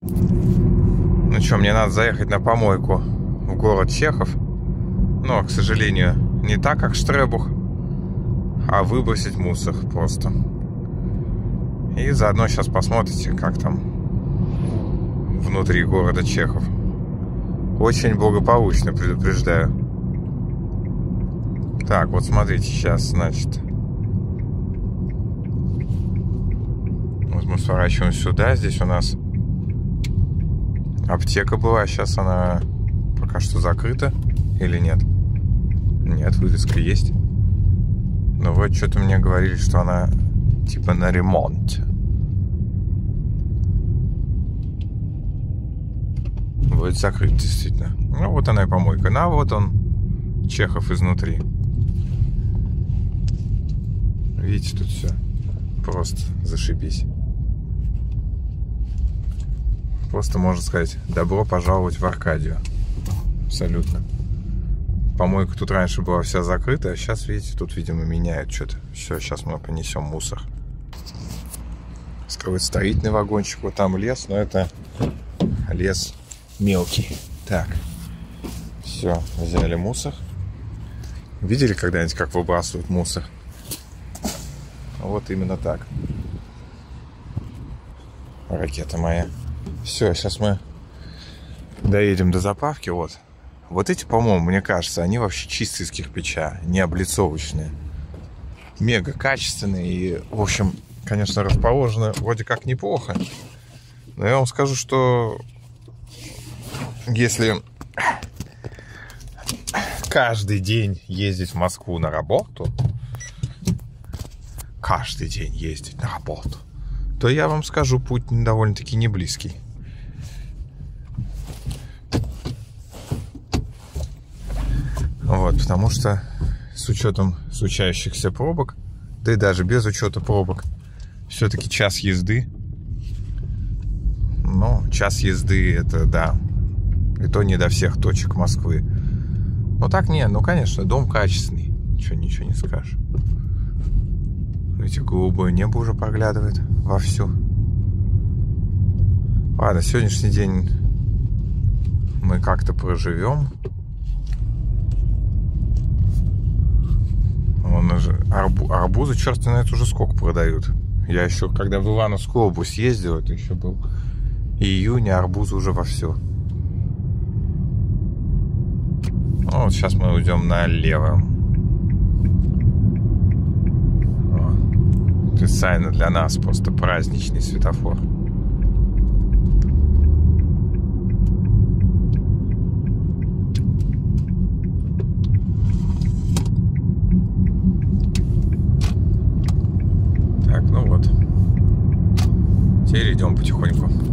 Ну что, мне надо заехать на помойку в город Чехов. Но, к сожалению, не так, как Штребух, а выбросить мусор просто. И заодно сейчас посмотрите, как там внутри города Чехов. Очень благополучно, предупреждаю. Так, вот смотрите, сейчас, значит... Вот мы сворачиваем сюда. Здесь у нас аптека была. Сейчас она пока что закрыта. Или нет? Нет, вывеска есть. Но вот что-то мне говорили, что она типа на ремонт. Вот закрыт действительно. Ну вот она и помойка. На вот он, Чехов изнутри. Видите, тут все просто зашибись. Просто можно сказать, добро пожаловать в Аркадию. Абсолютно. Помойка тут раньше была вся закрыта, а сейчас, видите, тут, видимо, меняют что-то. Все, сейчас мы понесем мусор. Скрывает строительный вагончик, вот там лес, но это лес мелкий. Так, все, взяли мусор. Видели когда-нибудь, как выбрасывают мусор? Вот именно так. Ракета моя. Все, сейчас мы доедем до заправки. Вот. Вот эти, по-моему, мне кажется, они вообще чистые из кирпича, не облицовочные. Мега качественные и, в общем, конечно, расположены вроде как неплохо. Но я вам скажу, что если каждый день ездить в Москву на работу, каждый день ездить на работу, то я вам скажу, путь довольно-таки не близкий. Вот, потому что с учетом случающихся пробок, да и даже без учета пробок, все-таки час езды. Ну, час езды это да. И то не до всех точек Москвы. Ну так не, ну конечно, дом качественный. Ничего, ничего не скажешь. Видите, голубое небо уже проглядывает вовсю. Ладно, сегодняшний день мы как-то проживем. Вон же арбу, арбузы, черт знает, уже сколько продают. Я еще, когда в Ивановскую область ездил, это еще был июнь, а арбузы уже вовсю. Ну, вот сейчас мы уйдем налево. Специально для нас просто праздничный светофор. Так, ну вот. Теперь идем потихоньку.